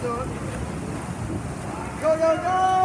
Go, go, go!